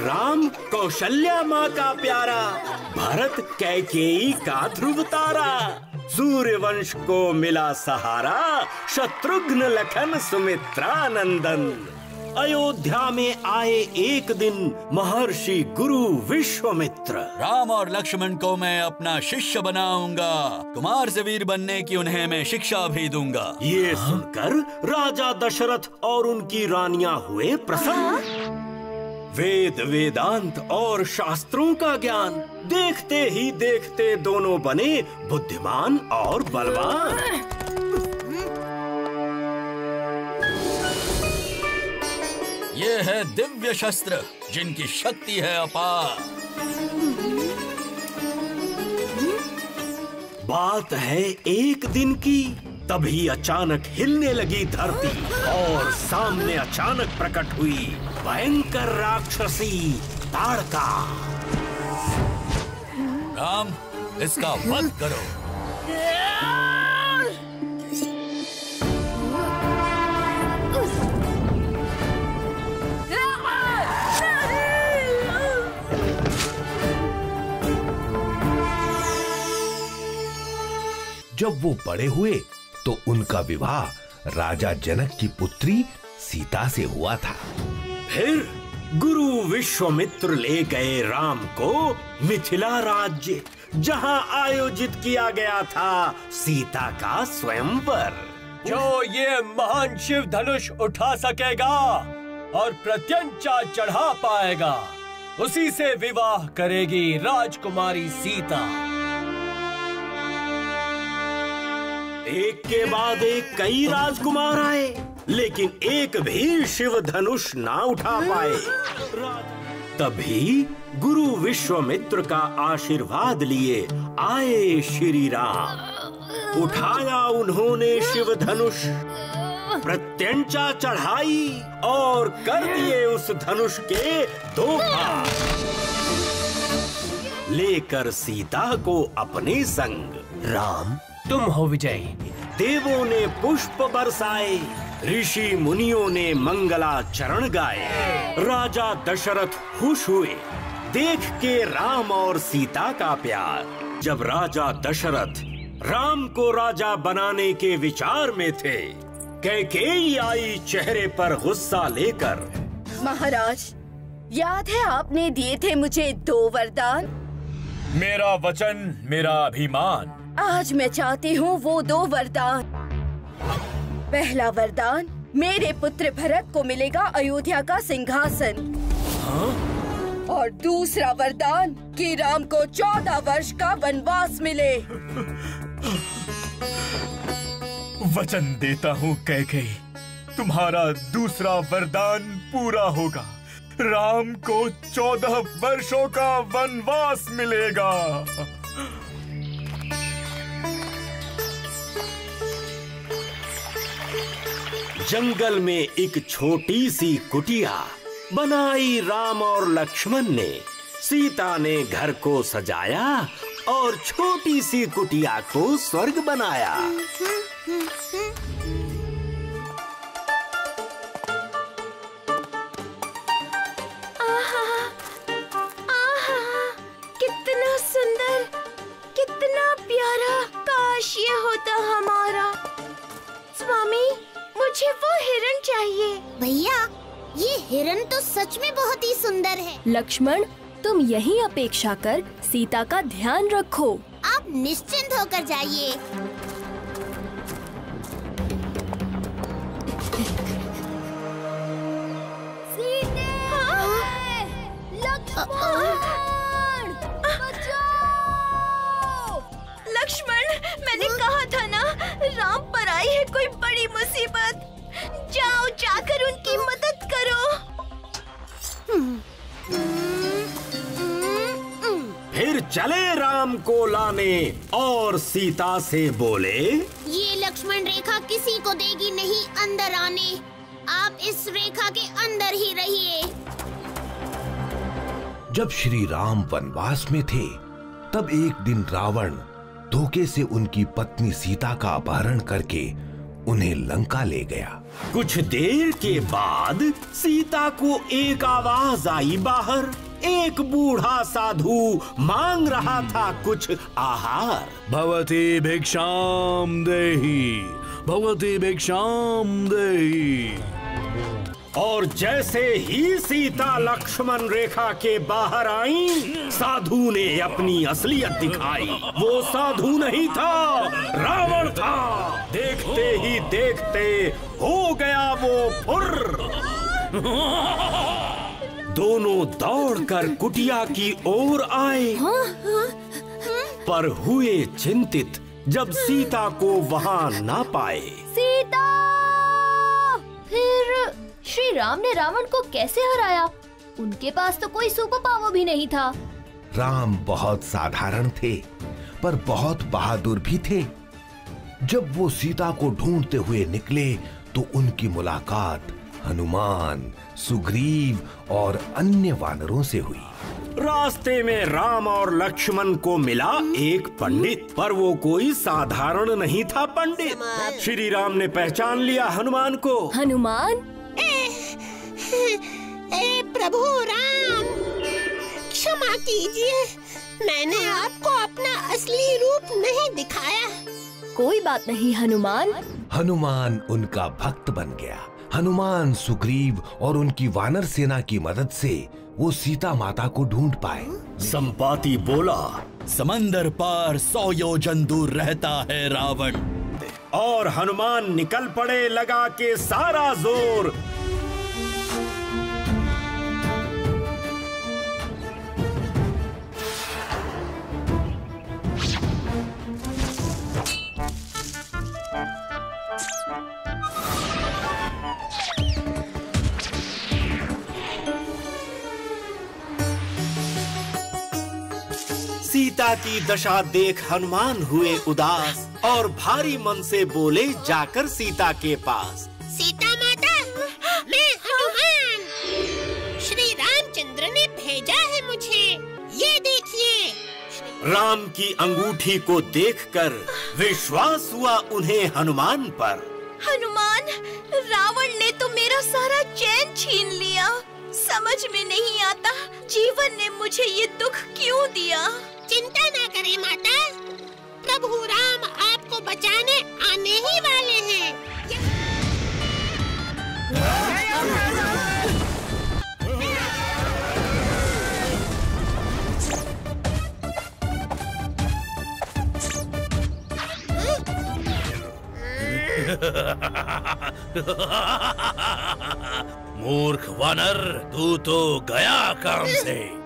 राम कौशल्या माँ का प्यारा भरत कैकेयी का ध्रुव तारा। सूर्य वंश को मिला सहारा शत्रुघ्न लखन सुमित्रा नंदन अयोध्या में आए एक दिन महर्षि गुरु विश्वामित्र। राम और लक्ष्मण को मैं अपना शिष्य बनाऊँगा। कुमार से वीर बनने की उन्हें मैं शिक्षा भी दूँगा। ये सुनकर राजा दशरथ और उनकी रानियाँ हुए प्रसन्न। वेद वेदांत और शास्त्रों का ज्ञान। देखते ही देखते दोनों बने बुद्धिमान और बलवान। ये है दिव्य शस्त्र जिनकी शक्ति है अपार। बात है एक दिन की तभी अचानक हिलने लगी धरती और सामने अचानक प्रकट हुई। भयंकर राक्षसी ताड़का। राम इसका वध करो। जब वो बड़े हुए तो उनका विवाह राजा जनक की पुत्री सीता से हुआ था। फिर गुरु विश्वामित्र ले गए राम को मिथिला राज्य, जहाँ आयोजित किया गया था सीता का स्वयंवर जो ये महान शिव धनुष उठा सकेगा और प्रत्यंचा चढ़ा पाएगा, उसी से विवाह करेगी राजकुमारी सीता। एक के बाद एक कई राजकुमार आए, लेकिन एक भी शिव धनुष ना उठा पाए। तभी गुरु विश्वामित्र का आशीर्वाद लिए आए श्री राम। उठाया उन्होंने शिव धनुष प्रत्यंचा चढ़ाई और कर दिए उस धनुष के दो भाग लेकर सीता को अपने संग, राम तुम हो विजयी। देवों ने पुष्प बरसाए ऋषि मुनियों ने मंगला चरण गाए। राजा दशरथ खुश हुए। देख के राम और सीता का प्यार। जब राजा दशरथ राम को राजा बनाने के विचार में थे कैकेयी आई चेहरे पर गुस्सा लेकर। महाराज याद है आपने दिए थे मुझे दो वरदान? मेरा वचन मेरा अभिमान। आज मैं चाहती हूँ वो दो वरदान। पहला वरदान, मेरे पुत्र भरत को मिलेगा अयोध्या का सिंहासन। और दूसरा वरदान, कि राम को चौदह वर्ष का वनवास मिले। वचन देता हूँ कैकेयी तुम्हारा दूसरा वरदान पूरा होगा। राम को चौदह वर्षों का वनवास मिलेगा। जंगल में एक छोटी सी कुटिया बनाई राम और लक्ष्मण ने सीता ने घर को सजाया और छोटी सी कुटिया को स्वर्ग बनाया। वो चाहिए। भैया ये हिरन तो सच में बहुत ही सुंदर है। लक्ष्मण तुम यही अपेक्षा कर सीता का ध्यान रखो। आप निश्चिंत होकर जाइए। लक्ष्मण मैंने कहा था ना राम पर आई है कोई बड़ी मुसीबत। जाओ जाकर उनकी मदद करो। फिर चले राम को लाने और सीता से बोले ये लक्ष्मण रेखा किसी को देगी नहीं अंदर आने। आप इस रेखा के अंदर ही रहिए। जब श्री राम वनवास में थे तब एक दिन रावण धोखे से उनकी पत्नी सीता का अपहरण करके उन्हें लंका ले गया। कुछ देर के बाद सीता को एक आवाज़ आई बाहर। एक बूढ़ा साधु मांग रहा था कुछ आहार। भवती भिक्षाम देही भवती भिक्षाम देही। और जैसे ही सीता लक्ष्मण रेखा के बाहर आई, साधु ने अपनी असलियत दिखाई। वो साधु नहीं था, रावण था। देखते ही देखते हो गया वो फुर दोनों दौड़कर कुटिया की ओर आए। पर हुए चिंतित, जब सीता को वहाँ ना पाए। सीता, फिर श्री राम ने रावण को कैसे हराया? उनके पास तो कोई सुपर पावर भी नहीं था। राम बहुत साधारण थे पर बहुत बहादुर भी थे। जब वो सीता को ढूंढते हुए निकले तो उनकी मुलाकात हनुमान सुग्रीव और अन्य वानरों से हुई। रास्ते में राम और लक्ष्मण को मिला एक पंडित पर वो कोई साधारण नहीं था पंडित। श्री राम ने पहचान लिया हनुमान को। हनुमान? ए प्रभु राम। क्षमा कीजिए। मैंने आपको अपना असली रूप नहीं दिखाया। कोई बात नहीं हनुमान। हनुमान उनका भक्त बन गया। हनुमान सुग्रीव और उनकी वानर सेना की मदद से वो सीता माता को ढूंढ पाए। संपाति बोला समंदर पार सौ योजन दूर रहता है रावण। और हनुमान निकल पड़े लगा के सारा ज़ोर सीता की दशा देख हनुमान हुए उदास और भारी मन से बोले जाकर सीता के पास। सीता माता मैं हनुमान। श्री रामचंद्र ने भेजा है मुझे। ये देखिए। राम की अंगूठी को देखकर विश्वास हुआ उन्हें हनुमान पर। हनुमान रावण ने तो मेरा सारा चैन छीन लिया। समझ में नहीं आता जीवन ने मुझे ये दुख क्यों दिया? चिंता ना करें माता। प्रभु राम आपको बचाने आने ही वाले हैं। मूर्ख वानर तू तो गया काम से।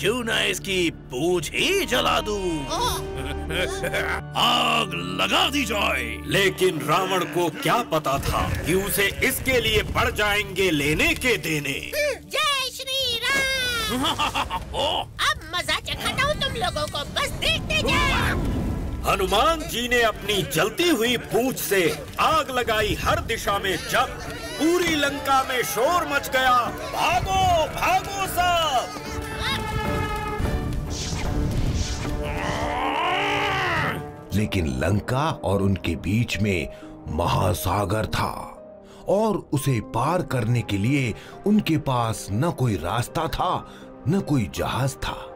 क्यों ना इसकी पूछ ही जला दूँ? आग लगा दी जाए। लेकिन रावण को क्या पता था कि उसे इसके लिए पड़ जाएँगे लेने के देने। जय श्री राम। अब मज़ा चखाता हूँ तुम लोगों को। बस देखते जाओ। हनुमान जी ने अपनी जलती हुई पूछ से आग लगाई हर दिशा में जब पूरी लंका में शोर मच गया। भागो भागो सब! लेकिन लंका और उनके बीच में महासागर था और उसे पार करने के लिए उनके पास न कोई रास्ता था, न कोई जहाज़ था।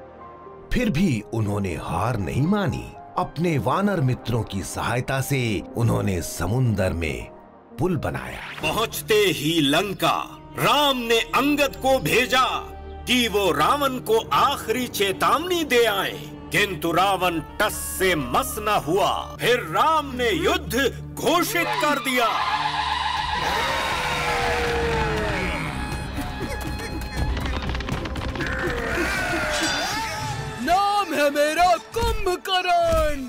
फिर भी उन्होंने हार नहीं मानी। अपने वानर मित्रों की सहायता से उन्होंने समुन्दर में पुल बनाया। पहुँचते ही लंका राम ने अंगद को भेजा कि वो रावण को आखिरी चेतावनी दे आए। किंतु रावण टस से मस न हुआ। फिर राम ने युद्ध घोषित कर दिया। नाम है मेरा कुंभकर्ण।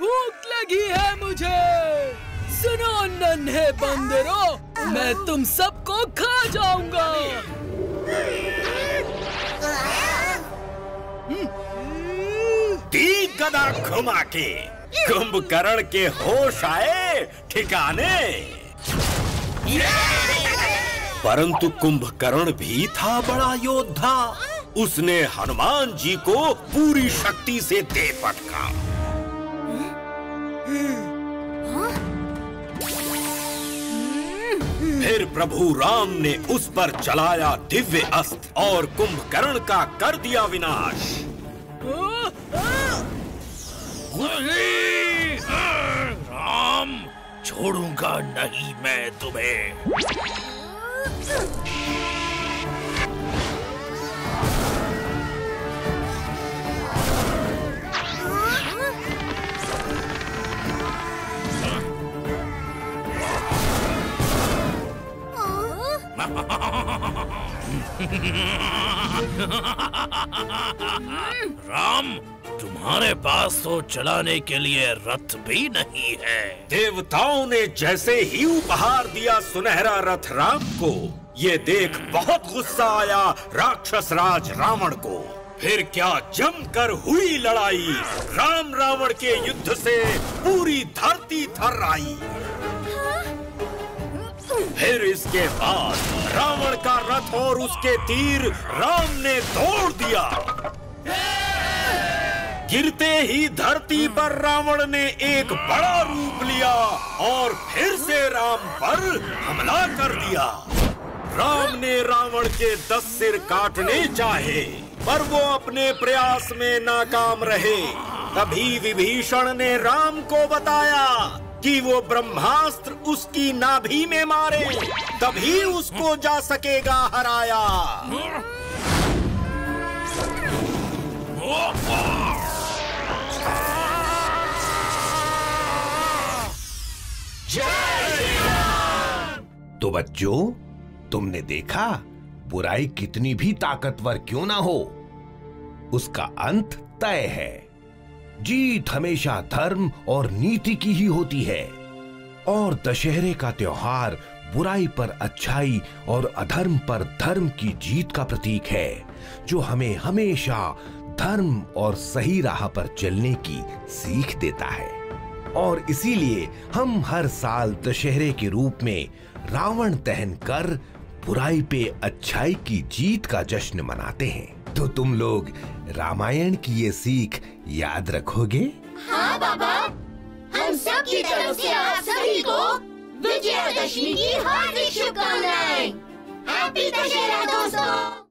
भूख लगी है मुझे। सुनो नन्हे बंदरों मैं तुम सबको खा जाऊँगा। दी गदा घुमा के। कुंभकर्ण के होश आए ठिकाने। परंतु कुंभकर्ण भी था बड़ा योद्धा। उसने हनुमान जी को पूरी शक्ति से दे पटका। फिर प्रभु राम ने उस पर चलाया दिव्य अस्त्र और कुंभकर्ण का कर दिया विनाश। राम छोड़ूँगा नहीं मैं तुम्हें। राम तुम्हारे पास तो चलाने के लिए रथ भी नहीं है। देवताओं ने जैसे ही उपहार दिया सुनहरा रथ राम को, ये देख बहुत गुस्सा आया राक्षस राज रावण को। फिर क्या जमकर हुई लड़ाई? राम रावण के युद्ध से पूरी धरती थर आई। फिर इसके बाद रावण का रथ और उसके तीर राम ने तोड़ दिया। गिरते ही धरती पर रावण ने एक बड़ा रूप लिया और फिर से राम पर हमला कर दिया। राम ने रावण के दस सिर काटने चाहे, पर वो अपने प्रयास में नाकाम रहे। तभी विभीषण ने राम को बताया कि वो ब्रह्मास्त्र उसकी नाभि में मारे, तभी उसको जा सकेगा हराया। तो बच्चों, तुमने देखा, बुराई कितनी भी ताकतवर क्यों ना हो। उसका अंत तय है। जीत हमेशा धर्म और नीति की ही होती है। और दशहरे का त्योहार बुराई पर अच्छाई और अधर्म पर धर्म की जीत का प्रतीक है, जो हमें हमेशा धर्म और सही राह पर चलने की सीख देता है। और इसीलिए हम हर साल दशहरे के रूप में रावण दहन कर बुराई पे अच्छाई की जीत का जश्न मनाते हैं। तो तुम लोग रामायण की ये सीख याद रखोगे? हाँ बाबा, हम सब की तरफ़ से आप सभी को विजयादशमी की हार्दिक शुभकामनाएँ। हैप्पी दशहरा दोस्तों।